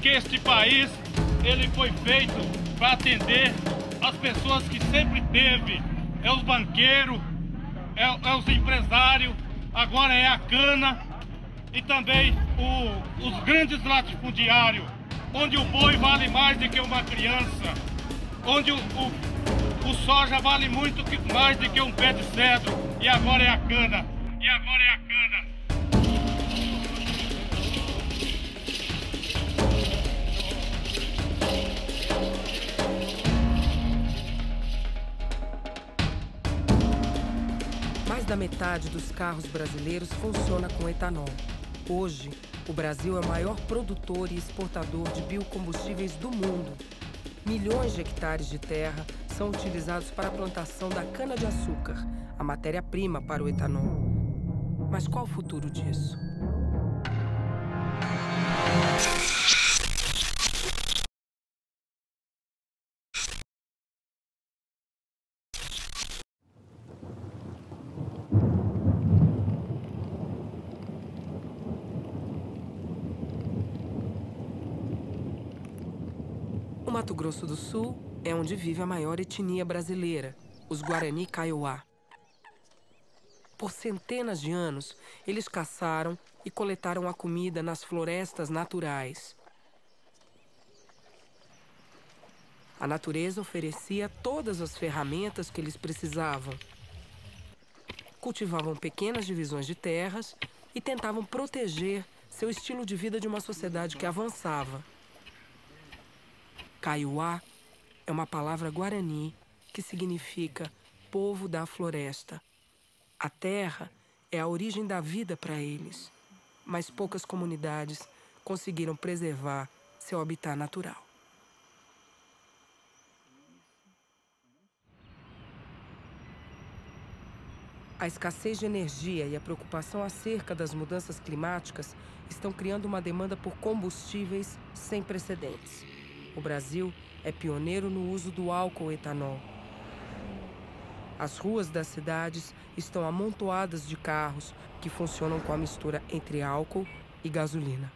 porque este país ele foi feito para atender as pessoas que sempre teve. É os banqueiros, é, é os empresários, agora é a cana e também o, os grandes latifundiários, onde o boi vale mais do que uma criança, onde o, o, o soja vale muito mais do que um pé de cedro, e agora é a cana, e agora é a cana. Da metade dos carros brasileiros funciona com etanol. Hoje, o Brasil é o maior produtor e exportador de biocombustíveis do mundo. Milhões de hectares de terra são utilizados para a plantação da cana-de-açúcar, a matéria-prima para o etanol. Mas qual o futuro disso? Mato Grosso do Sul é onde vive a maior etnia brasileira, os Guarani Kaiowá. Por centenas de anos, eles caçaram e coletaram a comida nas florestas naturais. A natureza oferecia todas as ferramentas que eles precisavam. Cultivavam pequenas divisões de terras e tentavam proteger seu estilo de vida de uma sociedade que avançava. Kaiowá é uma palavra guarani que significa povo da floresta. A terra é a origem da vida para eles, mas poucas comunidades conseguiram preservar seu habitat natural. A escassez de energia e a preocupação acerca das mudanças climáticas estão criando uma demanda por combustíveis sem precedentes. O Brasil é pioneiro no uso do álcool etanol. As ruas das cidades estão amontoadas de carros que funcionam com a mistura entre álcool e gasolina.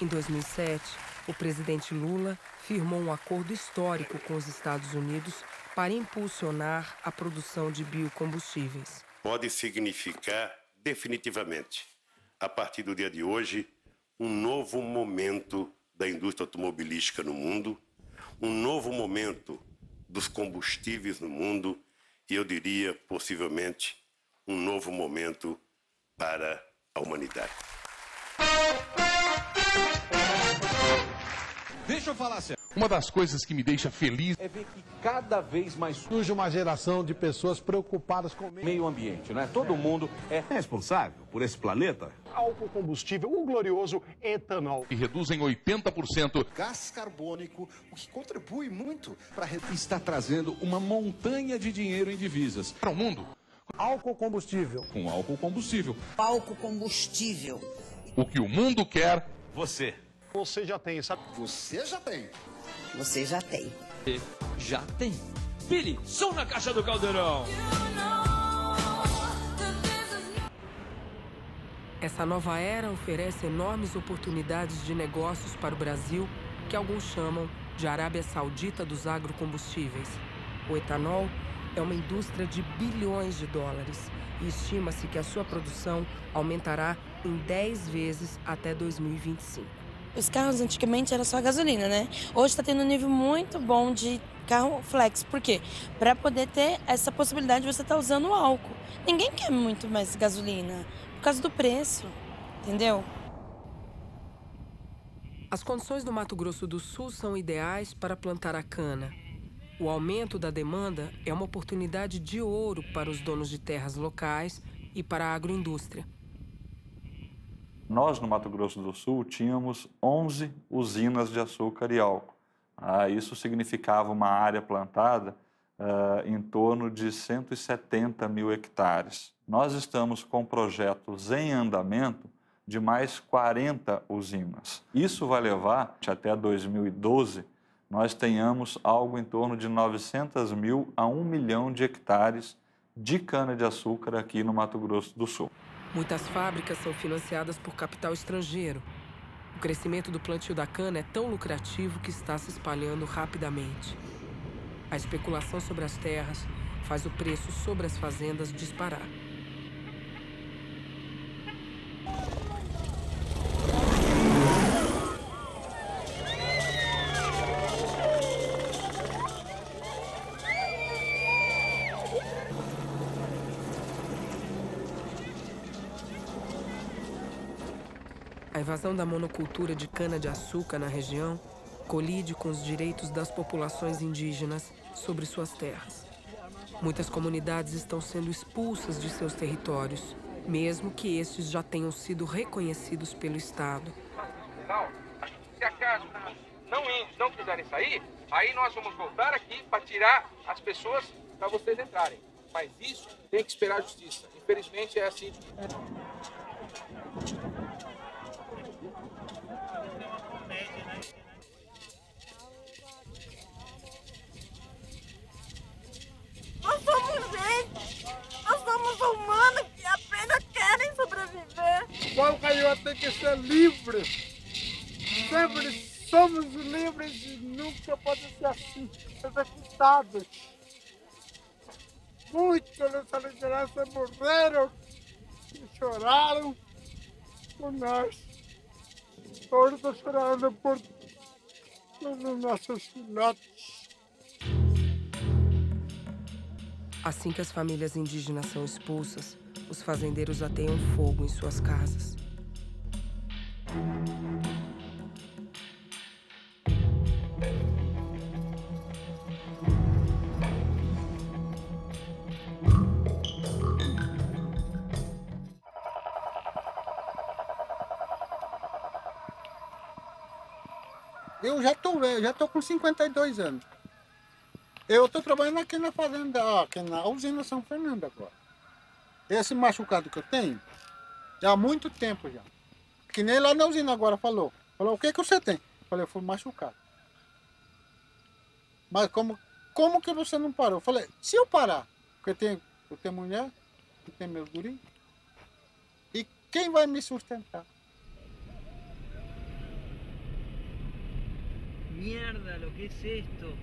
Em 2007, o presidente Lula firmou um acordo histórico com os Estados Unidos para impulsionar a produção de biocombustíveis. Pode significar definitivamente, a partir do dia de hoje, um novo momento da indústria automobilística no mundo, um novo momento dos combustíveis no mundo e eu diria, possivelmente, um novo momento para a humanidade. Deixa eu falar sério. Uma das coisas que me deixa feliz É ver que cada vez mais Surge uma geração de pessoas preocupadas com o meio ambiente, né? Todo mundo é responsável por esse planeta. álcool combustível, o glorioso etanol. que reduzem 80% gás carbônico, o que contribui muito para Está trazendo uma montanha de dinheiro em divisas para o mundo. Álcool combustível. com álcool combustível. álcool combustível. O que o mundo quer Você Você já tem, sabe? você já tem. Você já tem. Já tem. Billy, som na caixa do caldeirão. Essa nova era oferece enormes oportunidades de negócios para o Brasil, que alguns chamam de Arábia Saudita dos agrocombustíveis. O etanol é uma indústria de bilhões de dólares e estima-se que a sua produção aumentará em 10 vezes até 2025. Os carros antigamente era só gasolina, né? Hoje está tendo um nível muito bom de carro flex. Por quê? Para poder ter essa possibilidade de você estar usando o álcool. Ninguém quer muito mais gasolina por causa do preço, entendeu? As condições do Mato Grosso do Sul são ideais para plantar a cana. O aumento da demanda é uma oportunidade de ouro para os donos de terras locais e para a agroindústria. Nós, no Mato Grosso do Sul, tínhamos 11 usinas de açúcar e álcool. Ah, isso significava uma área plantada ah, em torno de 170 mil hectares. Nós estamos com projetos em andamento de mais 40 usinas. Isso vai levar, até 2012, nós tenhamos algo em torno de 900 mil a 1 milhão de hectares de cana-de-açúcar aqui no Mato Grosso do Sul. Muitas fábricas são financiadas por capital estrangeiro. O crescimento do plantio da cana é tão lucrativo que está se espalhando rapidamente. A especulação sobre as terras faz o preço sobre as fazendas disparar. A invasão da monocultura de cana-de-açúcar na região colide com os direitos das populações indígenas sobre suas terras. Muitas comunidades estão sendo expulsas de seus territórios, mesmo que estes já tenham sido reconhecidos pelo Estado. Se acaso não índios não quiserem sair, aí nós vamos voltar aqui para tirar as pessoas para vocês entrarem. Mas isso tem que esperar a justiça. Infelizmente é assim. Nós somos gente, nós somos humanos que apenas querem O Caiô tem que ser livre. Sempre somos livres e nunca pode ser assim, executados. Muitos nessa liderança morreram e choraram por nós. Agora estou chorando por todos os nossos filhotes. Assim que as famílias indígenas são expulsas, os fazendeiros ateiam fogo em suas casas. Eu já tô velho, já tô com 52 anos. Eu tô trabalhando aqui na fazenda, aqui na usina São Fernando agora. Esse machucado que eu tenho, já há muito tempo já. Que nem lá na usina agora falou. Falou, o que que você tem? Eu falei, eu fui machucado. Mas como, como que você não parou? Eu falei, se eu parar, porque eu tenho, eu tenho mulher, eu tenho meus guris, e quem vai me sustentar? Mierda, lo que es esto?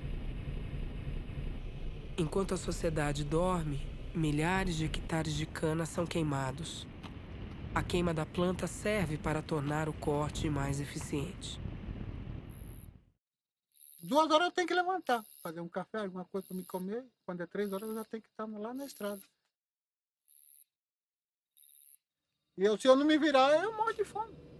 Enquanto a sociedade dorme, milhares de hectares de cana são queimados. A queima da planta serve para tornar o corte mais eficiente. Duas horas eu tenho que levantar, fazer um café, alguma coisa para me comer. Quando é três horas eu já tenho que estar lá na estrada. E eu, se eu não me virar, eu morro de fome.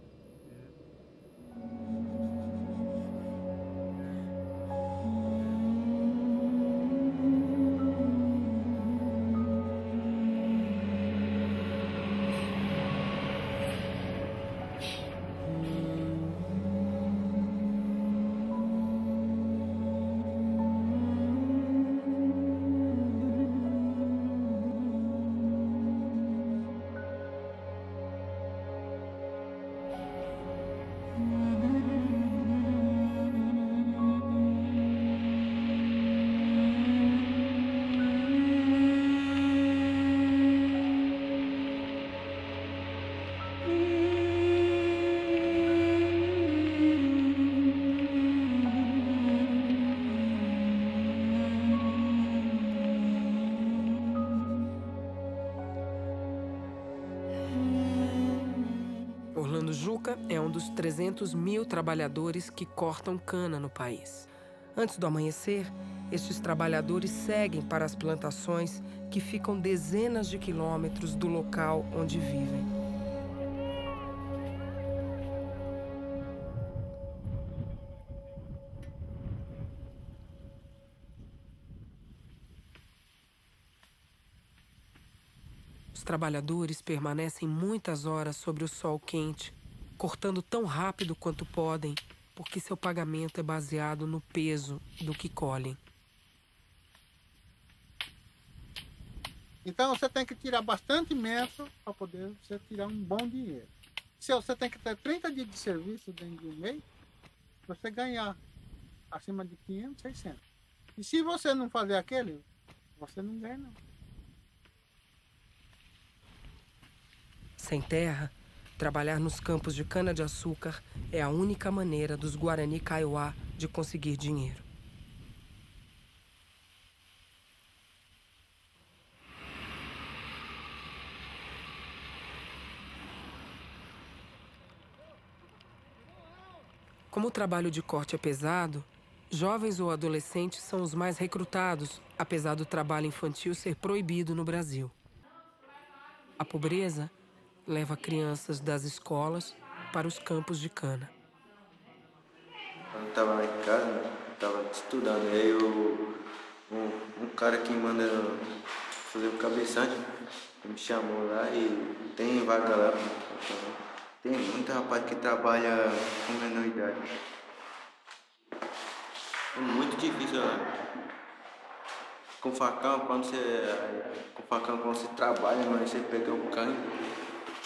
É um dos 300 mil trabalhadores que cortam cana no país. Antes do amanhecer, estes trabalhadores seguem para as plantações que ficam dezenas de quilômetros do local onde vivem. Os trabalhadores permanecem muitas horas sobre o sol quente, cortando tão rápido quanto podem, porque seu pagamento é baseado no peso do que colhem. Então você tem que tirar bastante metro para poder você tirar um bom dinheiro. Se você tem que ter 30 dias de serviço dentro de um mês, você ganhar acima de 500, 600. E se você não fazer aquele, você não ganha não. Sem terra, Trabalhar nos campos de cana-de-açúcar é a única maneira dos Guarani Kaiowá de conseguir dinheiro. Como o trabalho de corte é pesado, jovens ou adolescentes são os mais recrutados, apesar do trabalho infantil ser proibido no Brasil. A pobreza leva crianças das escolas para os campos de cana. Quando estava lá em casa, estava estudando, e aí eu, um, um cara que manda fazer o cabeçante me chamou lá e tem vaga lá. Tem muita rapaz que trabalha com menor idade. É muito difícil lá. Com facão, quando você. Com facão quando você trabalha, mas você pega o cano.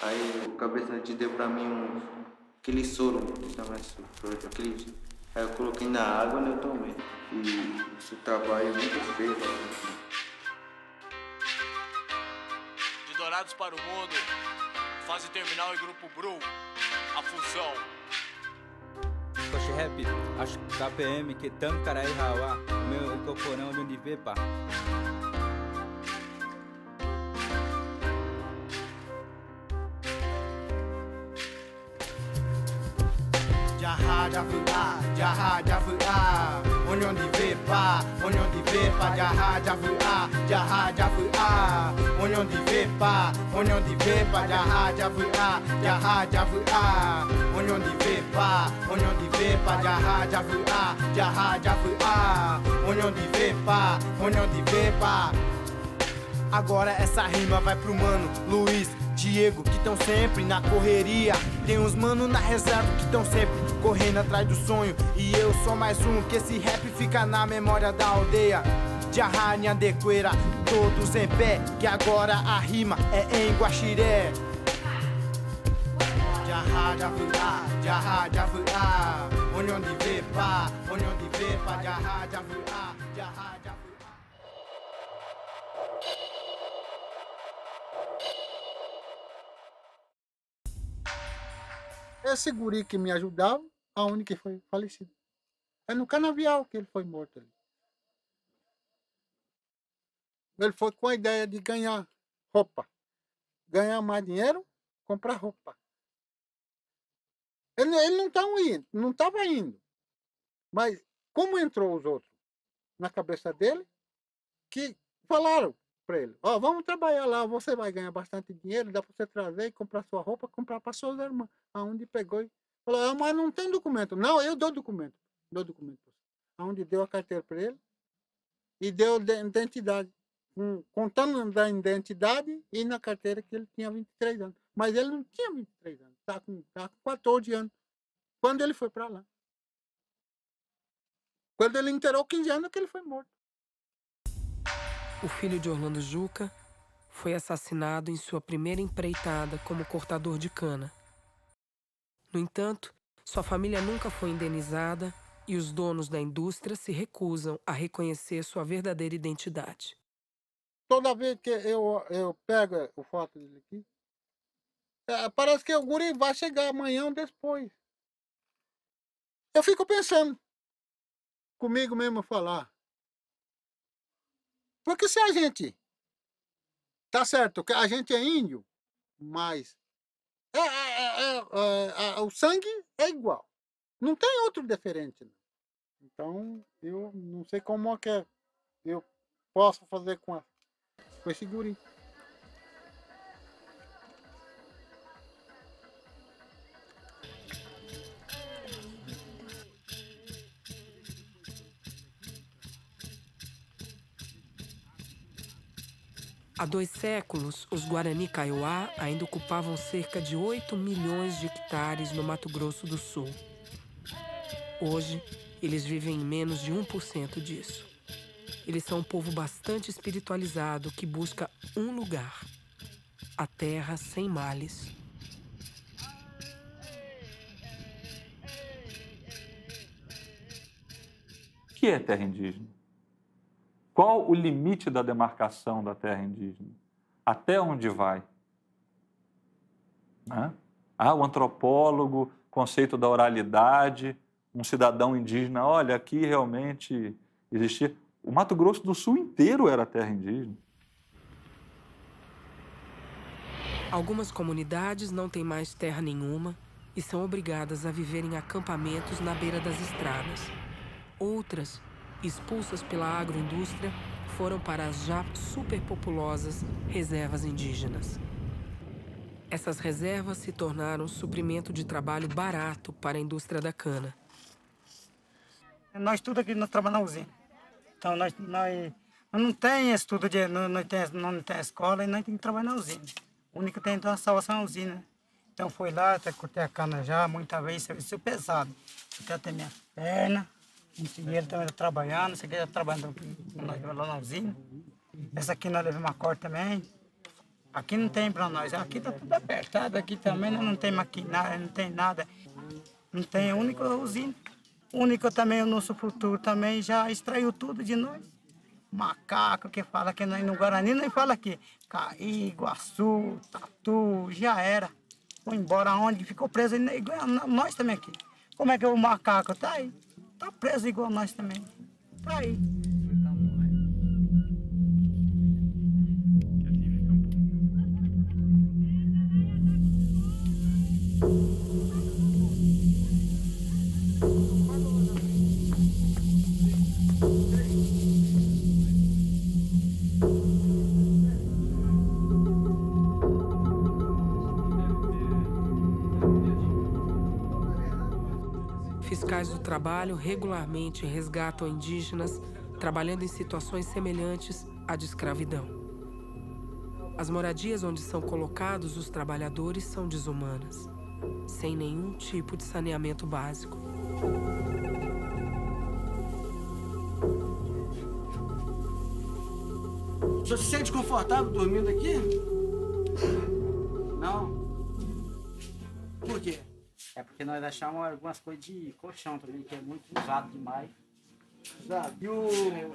Aí o cabeçante deu pra mim um. aquele soro, aquele. Aí eu coloquei na água e eu tomei. E esse trabalho é muito feio. De Dourados para o Mundo, fase terminal e grupo Bru, a fusão. Coche Rap, acho que KPM, que tam carai hawa, o meu cocorão de onde vê, pá. Jaha Javua, Onyon di Vepa, Onyon di Vepa, Jaha Javua, Jaha Javua, Onyon di Vepa, Onyon di Vepa, Jaha Javua, Jaha Javua, Onyon di Vepa, Onyon di Vepa, Jaha Javua, Jaha Javua, Onyon di Vepa, Onyon di Vepa. Agora essa rima vai pro mano Luiz, Diego, que estão sempre na correria. Tem uns mano na reserva que estão sempre correndo atrás do sonho. E eu sou mais um que esse rap fica na memória da aldeia. De arranha de todos em pé, que agora a rima é em Guaxiré. Jaha Javua, Jaha Javua, Onyon de Vepa, Onyon de Vepa, Jaha Javua, Jaha Javua. Esse guri que me ajudava, aonde que foi falecido. É no canavial que ele foi morto ali. Ele foi com a ideia de ganhar roupa. Ganhar mais dinheiro, comprar roupa. Ele, ele não estava indo, não estava indo. Mas como entrou os outros na cabeça dele, que falaram para ele, ó, oh, vamos trabalhar lá, você vai ganhar bastante dinheiro, dá para você trazer e comprar sua roupa, comprar para suas irmãs. Aonde pegou e falou, ah, mas não tem documento. Não, eu dou documento. Dou documento. Aonde deu a carteira para ele e deu identidade. Contando da identidade e na carteira que ele tinha 23 anos. Mas ele não tinha 23 anos, tá com, tá com 14 anos. Quando ele foi para lá. Quando ele inteirou 15 anos que ele foi morto. O filho de Orlando Juca foi assassinado em sua primeira empreitada como cortador de cana. No entanto, sua família nunca foi indenizada e os donos da indústria se recusam a reconhecer sua verdadeira identidade. Toda vez que eu, eu pego o foto dele aqui, é, parece que o guri vai chegar amanhã ou depois. Eu fico pensando comigo mesmo falar. Porque se a gente. Tá certo que a gente é índio, mas. É, é, é, o sangue é igual. Não tem outro diferente. Não. Então, eu não sei como é que eu posso fazer com, a, com esse. Há dois séculos, os Guarani Kaiowá ainda ocupavam cerca de 8 milhões de hectares no Mato Grosso do Sul. Hoje, eles vivem em menos de 1% disso. Eles são um povo bastante espiritualizado que busca um lugar: a terra sem males. O que é terra indígena? Qual o limite da demarcação da terra indígena? Até onde vai? Né? Ah, o antropólogo, conceito da oralidade, um cidadão indígena, olha, aqui realmente existia. O Mato Grosso do Sul inteiro era terra indígena. Algumas comunidades não têm mais terra nenhuma e são obrigadas a viver em acampamentos na beira das estradas. Outras, expulsas pela agroindústria, foram para as já superpopulosas reservas indígenas. Essas reservas se tornaram suprimento de trabalho barato para a indústria da cana. Nós tudo aqui nós trabalhamos na usina. Então nós, nós, não tem estudo de não, não, tem, não tem escola e nós temos que trabalhar na usina. O único que tem então a salvação é a usina. Então foi lá, até cortei a cana já, muitas vezes serviço pesado. Até até minha perna, engenheiro também está trabalhando, esse aqui está trabalhando lá na usina. Essa aqui nós levamos uma corda também. Aqui não tem para nós, aqui está tudo apertado, aqui também não tem maquinária, não tem nada. Não tem, a única usina. O único também, o nosso futuro também já extraiu tudo de nós. Macaco que fala que nós no Guarani, nem fala aqui. Caí, Iguaçu, Tatu, já era. Foi embora onde ficou preso, nós também aqui. Como é que o macaco tá aí? Tá preso igual nós também. Tá aí. Fiscais do trabalho regularmente resgatam indígenas trabalhando em situações semelhantes à de escravidão. As moradias onde são colocados os trabalhadores são desumanas, sem nenhum tipo de saneamento básico. Você se sente confortável dormindo aqui? Porque nós achamos algumas coisas de colchão também, que é muito usado demais. Usado. E o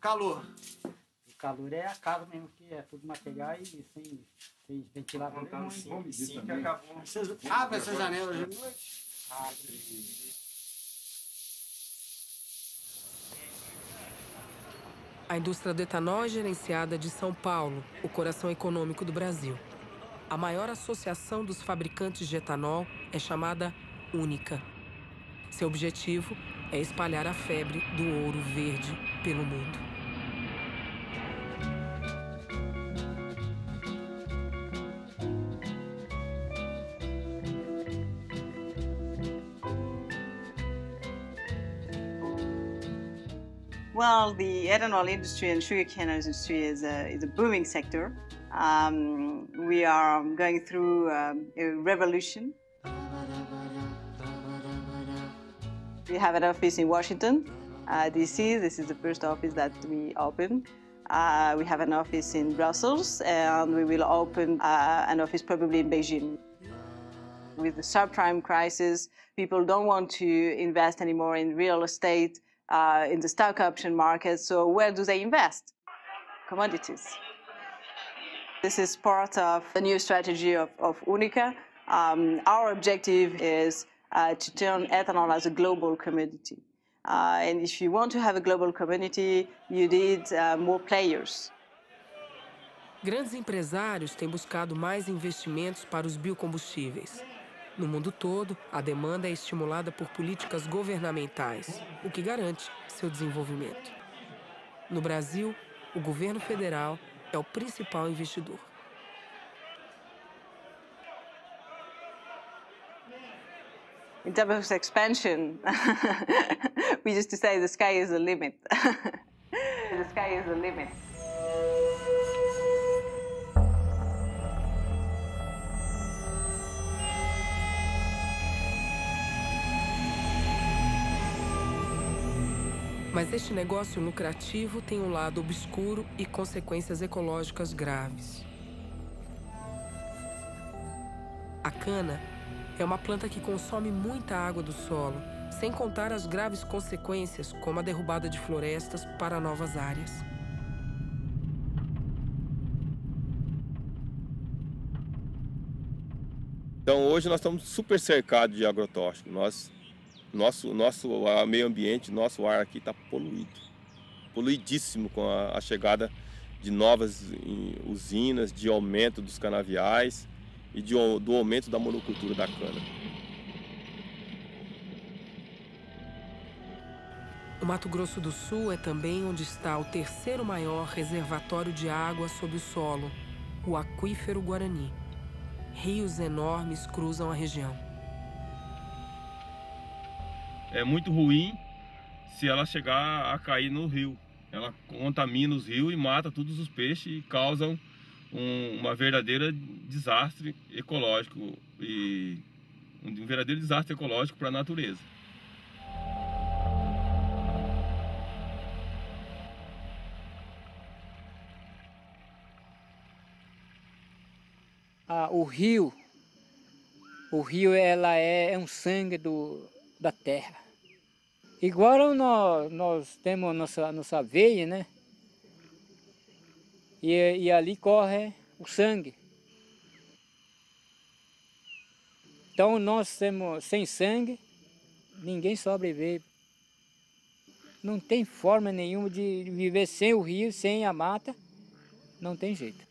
calor? O calor é a casa mesmo, que é tudo material e sem, sem ventilador. Tá Não, sim, sim, que acabou. Vocês abrem essa janela de noite? Abre. A indústria do etanol é gerenciada de São Paulo, o coração econômico do Brasil. A maior associação dos fabricantes de etanol é chamada Única. Seu objetivo é espalhar a febre do ouro verde pelo mundo. Well, the ethanol industry and sugarcane industry is a, is a booming sector. Um, we are going through um, a revolution. We have an office in Washington, uh, D.C. This is the first office that we opened. Uh, we have an office in Brussels, and we will open uh, an office probably in Beijing. With the subprime crisis, people don't want to invest anymore in real estate, uh, in the stock option market. So where do they invest? Commodities. This is part of the new strategy of, of Unica. Um, our objective is uh, to turn ethanol as a global commodity. Uh, and if you want to have a global community, you need uh, more players. Grandes empresários têm buscado mais investimentos para os biocombustíveis. No mundo todo, a demanda é estimulada por políticas governamentais, o que garante seu desenvolvimento. No Brasil, o governo federal é o principal investidor. In terms of expansion, we used to say the sky is the limit. the sky is the limit. Mas este negócio lucrativo tem um lado obscuro e consequências ecológicas graves. A cana é uma planta que consome muita água do solo, sem contar as graves consequências, como a derrubada de florestas para novas áreas. Então hoje nós estamos super cercados de agrotóxico. Nós, nosso, nosso meio ambiente, nosso ar aqui está poluído. Poluidíssimo com a, a chegada de novas usinas, de aumento dos canaviais e de, do aumento da monocultura da cana. O Mato Grosso do Sul é também onde está o terceiro maior reservatório de água sob o solo, o Aquífero Guarani. Rios enormes cruzam a região. É muito ruim se ela chegar a cair no rio. Ela contamina os rios e mata todos os peixes e causa um, uma verdadeira desastre ecológico e um verdadeiro desastre ecológico para a natureza. Ah, o rio, o rio ela é, é um sangue do, da terra. Igual nós, nós temos nossa, nossa veia, né? E, e ali corre o sangue. Então nós temos sem sangue, ninguém sobrevive. Não tem forma nenhuma de viver sem o rio, sem a mata, não tem jeito.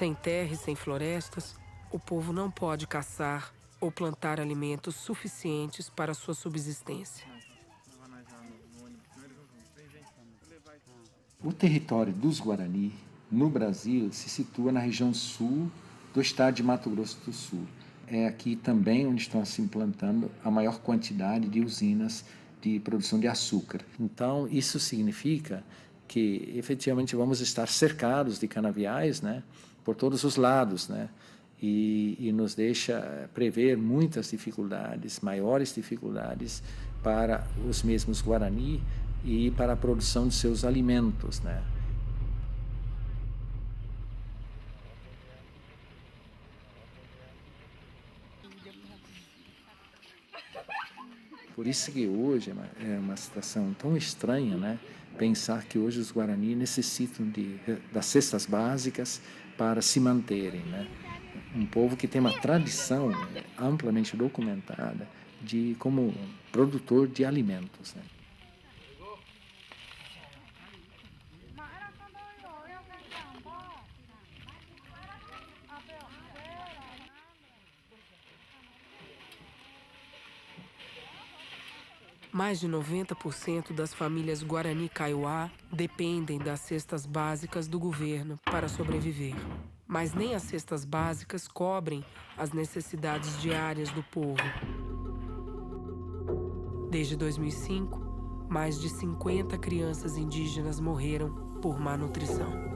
Sem terra e sem florestas, o povo não pode caçar ou plantar alimentos suficientes para sua subsistência. O território dos Guarani, no Brasil, se situa na região sul do estado de Mato Grosso do Sul. É aqui também onde estão se implantando a maior quantidade de usinas de produção de açúcar. Então, isso significa que efetivamente vamos estar cercados de canaviais, né? por todos os lados, né? E, e, nos deixa prever muitas dificuldades, maiores dificuldades para os mesmos Guarani e para a produção de seus alimentos, né? Por isso que hoje é uma, é uma situação tão estranha, né? Pensar que hoje os Guarani necessitam de, das cestas básicas, para se manterem. Né? Um povo que tem uma tradição amplamente documentada de como produtor de alimentos. Né? Mais de 90% das famílias Guarani Kaiowá dependem das cestas básicas do governo para sobreviver. Mas nem as cestas básicas cobrem as necessidades diárias do povo. Desde 2005, mais de 50 crianças indígenas morreram por má nutrição.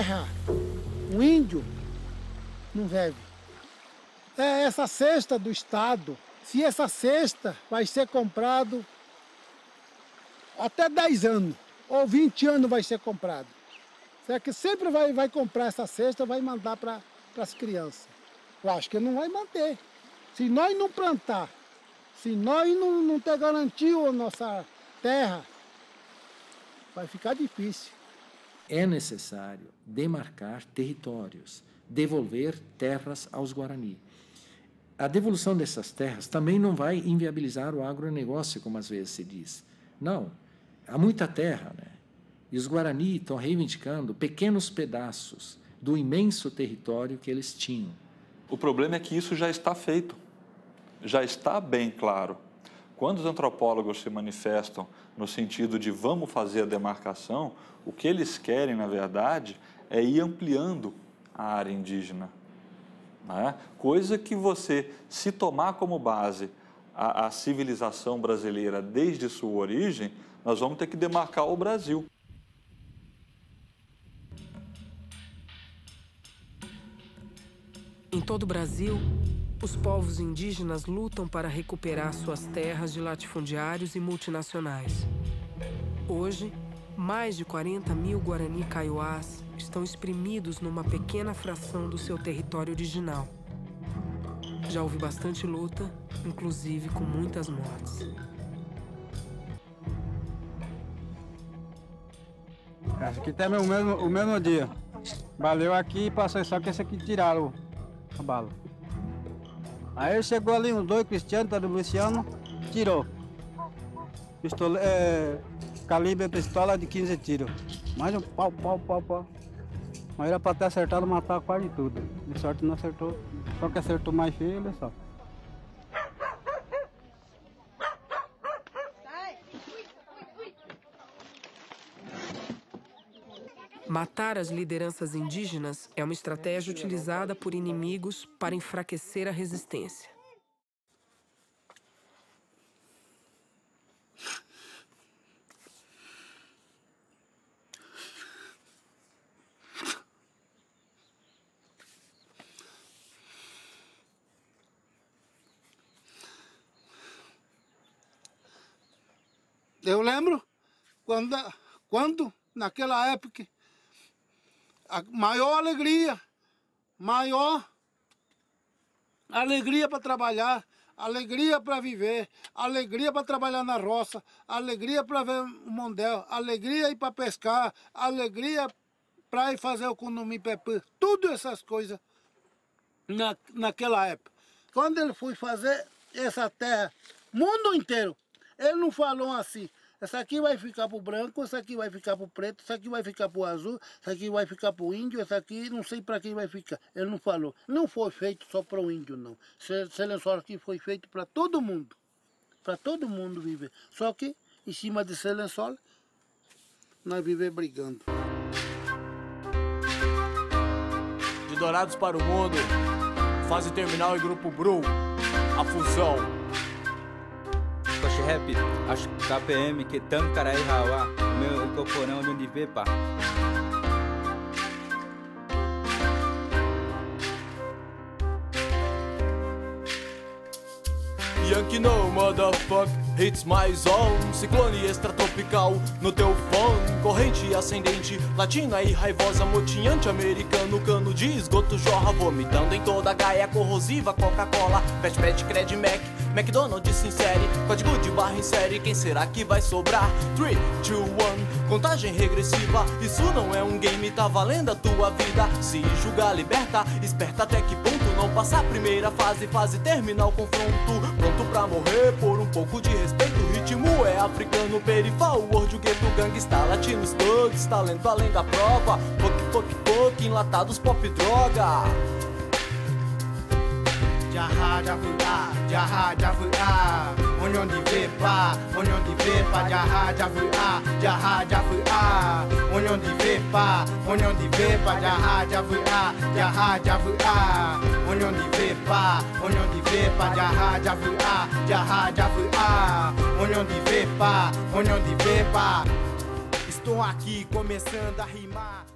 Terra, o índio não vive. É essa cesta do Estado, se essa cesta vai ser comprado até 10 anos, ou 20 anos vai ser comprado. Será que sempre vai, vai comprar essa cesta, vai mandar para as crianças? Eu acho que não vai manter. Se nós não plantar, se nós não, não ter garantido a nossa terra, vai ficar difícil é necessário demarcar territórios, devolver terras aos Guarani. A devolução dessas terras também não vai inviabilizar o agronegócio, como às vezes se diz. Não, há muita terra, né? E os Guarani estão reivindicando pequenos pedaços do imenso território que eles tinham. O problema é que isso já está feito, já está bem claro. Quando os antropólogos se manifestam no sentido de vamos fazer a demarcação, o que eles querem, na verdade, é ir ampliando a área indígena. Né? Coisa que você, se tomar como base a, a civilização brasileira desde sua origem, nós vamos ter que demarcar o Brasil. Em todo o Brasil, os povos indígenas lutam para recuperar suas terras de latifundiários e multinacionais. Hoje, mais de 40 mil Guarani Kaiowás estão exprimidos numa pequena fração do seu território original. Já houve bastante luta, inclusive com muitas mortes. Acho que tem o mesmo, o mesmo dia. Valeu aqui e passou só que esse aqui tiraram a bala. Aí chegou ali uns dois cristianos, tá do Luciano, tirou. Pistola, é, calibre pistola de 15 tiros. Mais um pau, pau, pau, pau. Mas era pra ter acertado, matar quase tudo. De sorte não acertou. Só que acertou mais feio, olha só. Matar as lideranças indígenas é uma estratégia utilizada por inimigos para enfraquecer a resistência. Eu lembro quando, quando naquela época, a maior alegria, maior alegria para trabalhar, alegria para viver, alegria para trabalhar na roça, alegria para ver o mondel, alegria ir para pescar, alegria para ir fazer o condomínio pepê, tudo essas coisas na, naquela época. Quando ele foi fazer essa terra, mundo inteiro, ele não falou assim, essa aqui vai ficar pro branco, essa aqui vai ficar pro preto, essa aqui vai ficar pro azul, essa aqui vai ficar pro índio, essa aqui não sei para quem vai ficar. Ele não falou. Não foi feito só para o índio, não. Esse lençol aqui foi feito para todo mundo. Para todo mundo viver. Só que, em cima desse lençol, nós viver brigando. De Dourados para o Mundo, fase terminal e grupo Bru, a fusão. Rap, acho que KPM, que tanto carai hawa, o meu incorporão de onde pá. Yankee no motherfuck, hits my zone Ciclone extratropical. No teu fone Corrente ascendente, latina e raivosa Motinhante americano, cano de esgoto jorra Vomitando em toda a gaia corrosiva Coca-Cola, Pet Pet, Cred Mac McDonald's sincere, código de barra em série. Quem será que vai sobrar? 3, 2, 1, contagem regressiva. Isso não é um game, tá valendo a tua vida. Se julgar liberta, esperta até que ponto Não passar a primeira fase, fase terminar o confronto. Pronto pra morrer por um pouco de respeito O ritmo é africano, perifal, world, gueto, gangsta Latinos, thugs, talento além da prova. Fuck, fuck, fuck, enlatados, pop, droga. Jaha Javua, Jaha Javua, Onyon di Vepa, Onyon di Vepa, Jaha Javua, Jaha Javua, Onyon di Vepa, Onyon di Vepa, Jaha Javua, Jaha Javua, Onyon di Vepa, Onyon di Vepa, Jaha Javua, Jaha Javua, Onyon di Vepa, Onyon di Vepa. Estou aqui começando a rimar